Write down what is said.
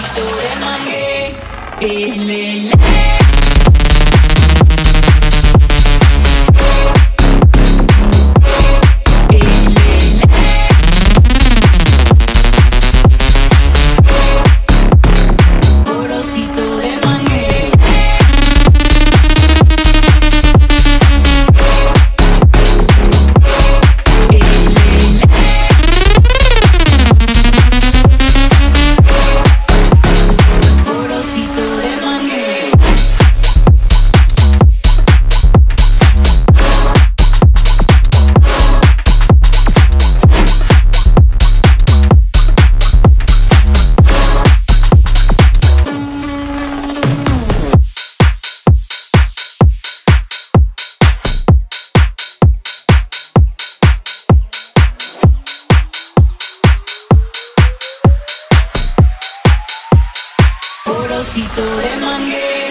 trocito de mangué.